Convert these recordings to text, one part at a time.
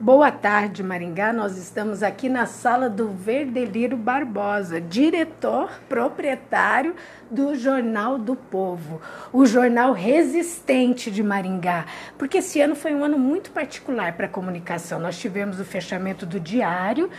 Boa tarde, Maringá. Nós estamos aqui na sala do Verdeliro Barbosa, diretor proprietário do Jornal do Povo, o jornal resistente de Maringá, porque esse ano foi um ano muito particular para a comunicação. Nós tivemos o fechamento do diário,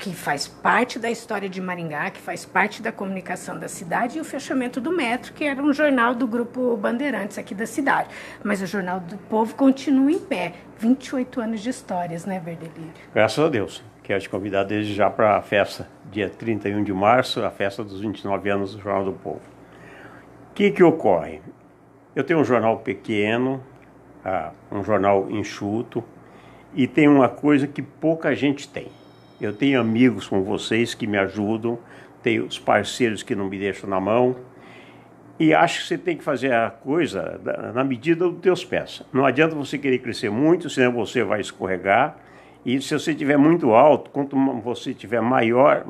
que faz parte da história de Maringá, que faz parte da comunicação da cidade, e o fechamento do Metro, que era um jornal do grupo Bandeirantes aqui da cidade. Mas o Jornal do Povo continua em pé. 28 anos de histórias, né, Verdelírio? Graças a Deus. Quero te convidar desde já para a festa, dia 31 de março, a festa dos 29 anos do Jornal do Povo. O que, que ocorre? Eu tenho um jornal pequeno, ah, um jornal enxuto, e tem uma coisa que pouca gente tem eu tenho amigos como vocês que me ajudam, tenho os parceiros que não me deixam na mão. E acho que você tem que fazer a coisa na medida dos teus pés. Não adianta você querer crescer muito, senão você vai escorregar. E se você estiver muito alto, quanto você estiver maior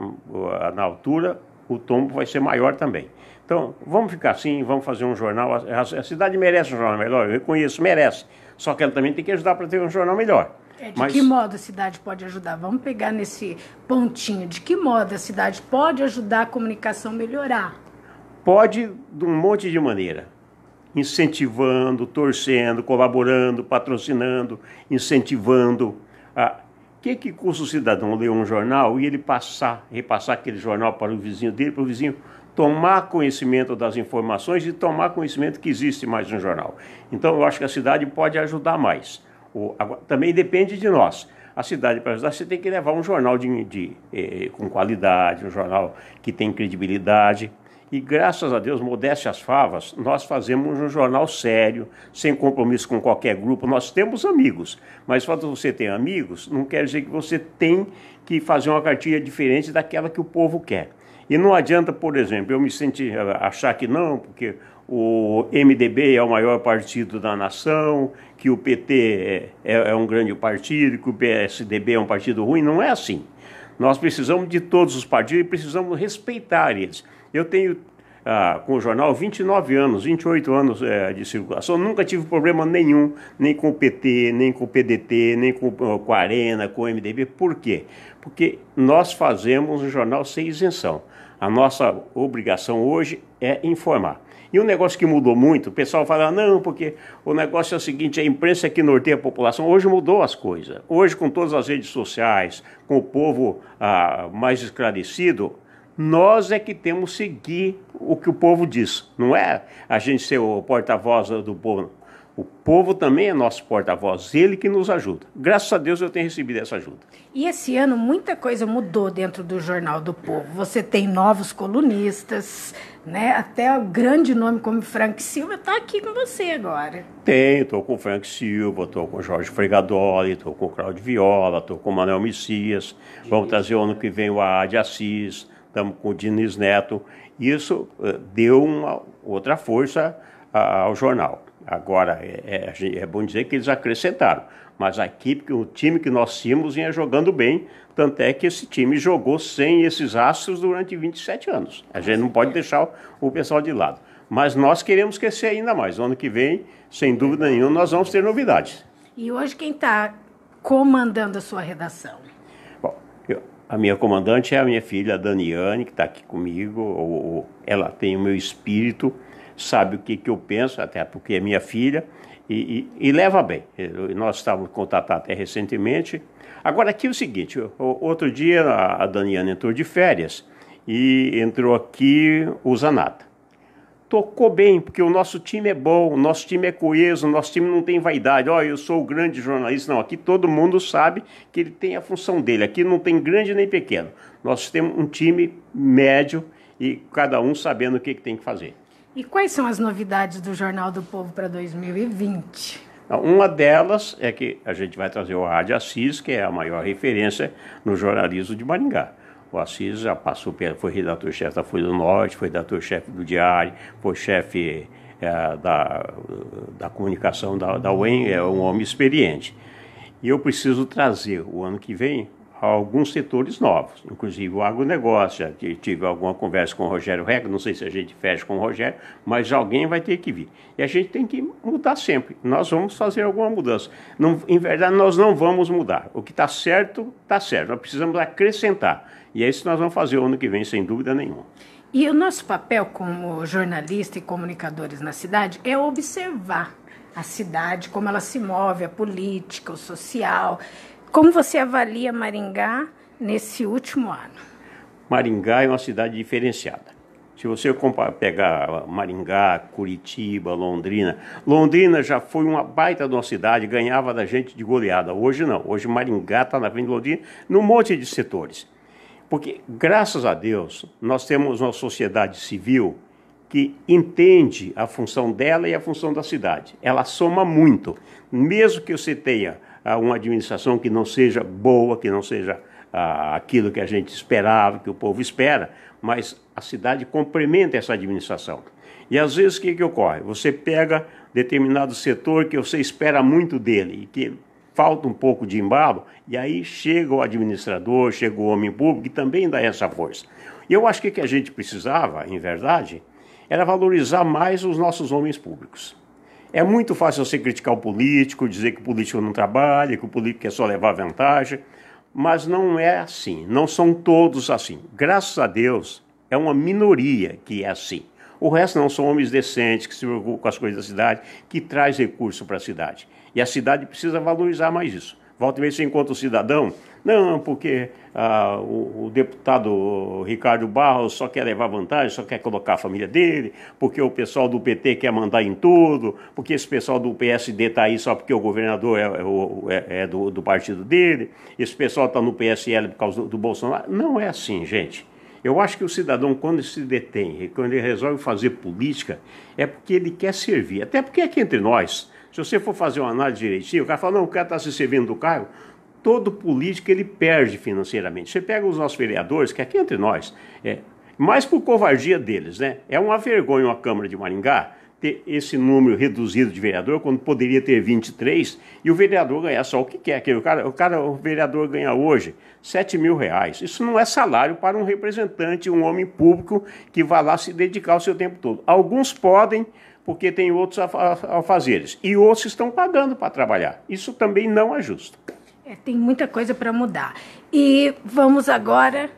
na altura, o tombo vai ser maior também. Então, vamos ficar assim, vamos fazer um jornal. A cidade merece um jornal melhor, eu reconheço, merece. Só que ela também tem que ajudar para ter um jornal melhor. É, de Mas... que modo a cidade pode ajudar? Vamos pegar nesse pontinho. De que modo a cidade pode ajudar a comunicação a melhorar? Pode de um monte de maneira. Incentivando, torcendo, colaborando, patrocinando, incentivando. O que, que custa o cidadão ler um jornal e ele passar, repassar aquele jornal para o vizinho dele, para o vizinho tomar conhecimento das informações e tomar conhecimento que existe mais um jornal. Então eu acho que a cidade pode ajudar mais. O, agora, também depende de nós. A cidade, para ajudar, você tem que levar um jornal de, de eh, com qualidade, um jornal que tem credibilidade. E graças a Deus, modéstia favas, nós fazemos um jornal sério, sem compromisso com qualquer grupo. Nós temos amigos, mas quando você tem amigos, não quer dizer que você tem que fazer uma cartilha diferente daquela que o povo quer. E não adianta, por exemplo, eu me sentir achar que não, porque o MDB é o maior partido da nação, que o PT é, é, é, um grande partido, que o PSDB é um partido ruim. Não é assim. Nós precisamos de todos os partidos e precisamos respeitar eles. Eu tenho ah, com o jornal 29 anos, 28 anos é, de circulação, nunca tive problema nenhum, nem com o PT, nem com o PDT, nem com, com a Arena, com o MDB. Por quê? Porque nós fazemos um jornal sem isenção. A nossa obrigação hoje é informar. E um negócio que mudou muito, o pessoal fala, não, porque o negócio é o seguinte, a imprensa é que norteia a população. Hoje mudou as coisas. Hoje, com todas as redes sociais, com o povo ah, mais esclarecido, nós é que temos que seguir o que o povo diz. Não é a gente ser o porta-voz do povo. O povo também é nosso porta-voz, ele que nos ajuda. Graças a Deus eu tenho recebido essa ajuda. E esse ano muita coisa mudou dentro do Jornal do Povo. Você tem novos colunistas, né? Até o grande nome como Frank Silva está aqui com você agora. Tenho, estou com o Frank Silva, estou com o Jorge Fregadoli, estou com o Claudio Viola, estou com o Manuel Messias. Vamos trazer o ano que vem o Adi Assis, estamos com o Diniz Neto. Isso uh, deu uma outra força ao jornal. Agora, é, é, é, bom dizer que eles acrescentaram, mas a equipe, o time que nós tínhamos vinha jogando bem, tanto é que esse time jogou sem esses astros durante 27 anos. A gente não pode deixar o pessoal de lado. Mas nós queremos crescer ainda mais. O ano que vem, sem dúvida nenhuma, nós vamos ter novidades. E hoje quem está comandando a sua redação? A minha comandante é a minha filha, a Daniane, que está aqui comigo. Ela tem o meu espírito sabe o que, que eu penso, até porque é minha filha, e, e, e leva bem. Nós estávamos contatados até recentemente. Agora, aqui é o seguinte: outro dia a Daniana entrou de férias e entrou aqui o Zanata. Tocou bem, porque o nosso time é bom, o nosso time é coeso, o nosso time não tem vaidade. Ó, oh, eu sou o grande jornalista. Não, aqui todo mundo sabe que ele tem a função dele. Aqui não tem grande nem pequeno. Nós temos um time médio e cada um sabendo o que, que tem que fazer. E quais são as novidades do Jornal do Povo para 2020? Uma delas é que a gente vai trazer o Rádio Assis, que é a maior referência no jornalismo de Maringá. O Assis já passou, foi redator-chefe da Folha do Norte, foi redator-chefe do Diário, foi chefe é, da, da comunicação da, da UEM, é um homem experiente. E eu preciso trazer o ano que vem alguns setores novos, inclusive o agronegócio. Já tive alguma conversa com o Rogério Reca, não sei se a gente fecha com o Rogério, mas alguém vai ter que vir. E a gente tem que mudar sempre. Nós vamos fazer alguma mudança. Não, em verdade, nós não vamos mudar. O que está certo, está certo. Nós precisamos acrescentar. E é isso que nós vamos fazer o ano que vem, sem dúvida nenhuma. E o nosso papel como jornalista e comunicadores na cidade é observar a cidade, como ela se move, a política, o social. Como você avalia Maringá nesse último ano? Maringá é uma cidade diferenciada. Se você pegar Maringá, Curitiba, Londrina, Londrina já foi uma baita de uma cidade, ganhava da gente de goleada. Hoje não. Hoje Maringá está na frente de Londrina num monte de setores. Porque, graças a Deus, nós temos uma sociedade civil que entende a função dela e a função da cidade. Ela soma muito. Mesmo que você tenha ah, uma administração que não seja boa, que não seja ah, aquilo que a gente esperava, que o povo espera, mas a cidade complementa essa administração. E às vezes o que, que ocorre? Você pega determinado setor que você espera muito dele e que falta um pouco de embalo, e aí chega o administrador, chega o homem público que também dá essa força. E eu acho que o que a gente precisava, em verdade, era valorizar mais os nossos homens públicos. É muito fácil você criticar o político, dizer que o político não trabalha, que o político quer só levar vantagem, mas não é assim, não são todos assim. Graças a Deus, é uma minoria que é assim. O resto não são homens decentes, que se preocupam com as coisas da cidade, que traz recurso para a cidade. E a cidade precisa valorizar mais isso. Volta e meia você encontra o cidadão, não, porque ah, o, o, deputado Ricardo Barros só quer levar vantagem, só quer colocar a família dele, porque o pessoal do PT quer mandar em tudo, porque esse pessoal do PSD está aí só porque o governador é, é, é do, do, partido dele, esse pessoal está no PSL por causa do, do Bolsonaro. Não é assim, gente. Eu acho que o cidadão, quando se detém, quando ele resolve fazer política, é porque ele quer servir. Até porque aqui entre nós, se você for fazer uma análise direitinho, o cara fala, não, o cara está se servindo do cargo. Todo político ele perde financeiramente. Você pega os nossos vereadores, que aqui entre nós, é, mais por covardia deles, né? É uma vergonha uma Câmara de Maringá ter esse número reduzido de vereador, quando poderia ter 23, e o vereador ganhar só o que quer. O cara, o, cara, o vereador ganha hoje 7 mil reais. Isso não é salário para um representante, um homem público que vai lá se dedicar o seu tempo todo. Alguns podem, porque tem outros afazeres, e outros estão pagando para trabalhar. Isso também não é justo. É, tem muita coisa para mudar. E vamos agora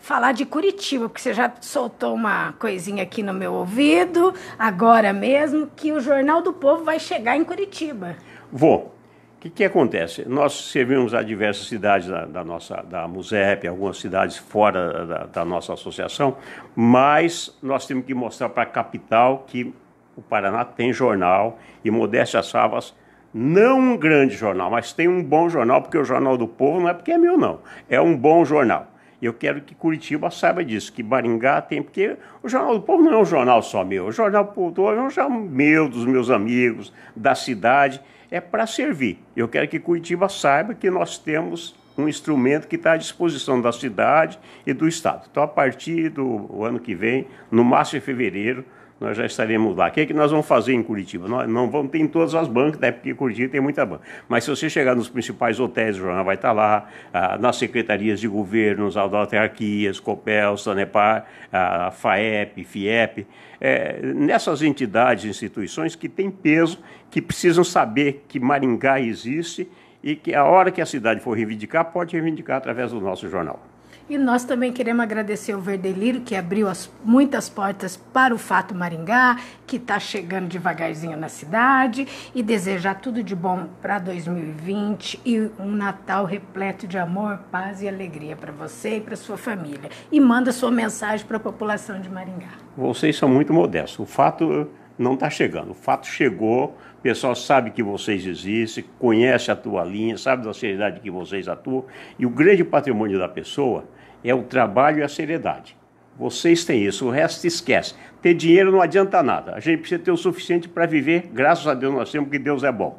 falar de Curitiba, porque você já soltou uma coisinha aqui no meu ouvido, agora mesmo, que o Jornal do Povo vai chegar em Curitiba. Vou. O que, que acontece? Nós servimos a diversas cidades da, da nossa da MUSEP, algumas cidades fora da, da, nossa associação, mas nós temos que mostrar para a capital que o Paraná tem jornal e Modéstia Savas não um grande jornal, mas tem um bom jornal, porque o Jornal do Povo não é porque é meu, não. É um bom jornal. Eu quero que Curitiba saiba disso, que Maringá tem, porque o Jornal do Povo não é um jornal só meu, o Jornal do Povo é um jornal meu, dos meus amigos, da cidade, é para servir. Eu quero que Curitiba saiba que nós temos um instrumento que está à disposição da cidade e do Estado. Então, a partir do ano que vem, no máximo em fevereiro, nós já estaremos lá. O que é que nós vamos fazer em Curitiba? Nós não vamos ter em todas as bancas, né, porque Curitiba tem muita banca. Mas se você chegar nos principais hotéis, o jornal vai estar lá, ah, nas secretarias de governo, nas autarquias, COPEL, Sanepar, a FAEP, FIEP, é, nessas entidades, instituições que têm peso, que precisam saber que Maringá existe e que a hora que a cidade for reivindicar, pode reivindicar através do nosso jornal. E nós também queremos agradecer o Verdeliro, que abriu as, muitas portas para o Fato Maringá, que está chegando devagarzinho na cidade, e desejar tudo de bom para 2020 e um Natal repleto de amor, paz e alegria para você e para sua família. E manda sua mensagem para a população de Maringá. Vocês são muito modestos. O fato não está chegando. O fato chegou, o pessoal sabe que vocês existem, conhece a tua linha, sabe da seriedade que vocês atuam. E o grande patrimônio da pessoa é o trabalho e a seriedade. Vocês têm isso, o resto esquece. Ter dinheiro não adianta nada. A gente precisa ter o suficiente para viver, graças a Deus nós temos, porque Deus é bom.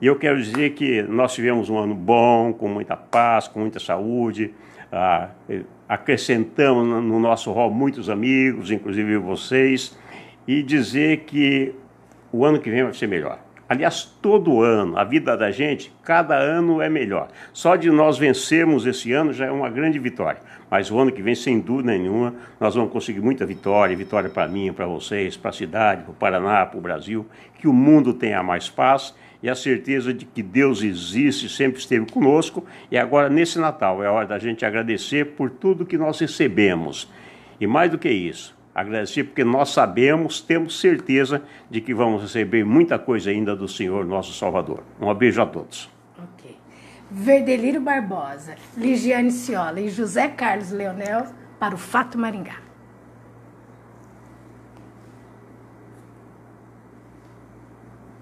E eu quero dizer que nós tivemos um ano bom, com muita paz, com muita saúde. Ah, acrescentamos no nosso rol muitos amigos, inclusive vocês, e dizer que o ano que vem vai ser melhor. Aliás, todo ano, a vida da gente, cada ano é melhor. Só de nós vencermos esse ano já é uma grande vitória. Mas o ano que vem, sem dúvida nenhuma, nós vamos conseguir muita vitória vitória para mim, para vocês, para a cidade, para o Paraná, para o Brasil. Que o mundo tenha mais paz e a certeza de que Deus existe, sempre esteve conosco. E agora, nesse Natal, é hora da gente agradecer por tudo que nós recebemos. E mais do que isso, agradecer porque nós sabemos, temos certeza de que vamos receber muita coisa ainda do Senhor nosso Salvador. Um beijo a todos. Ok. Verdelírio Barbosa, Ligiane Ciola e José Carlos Leonel para o Fato Maringá.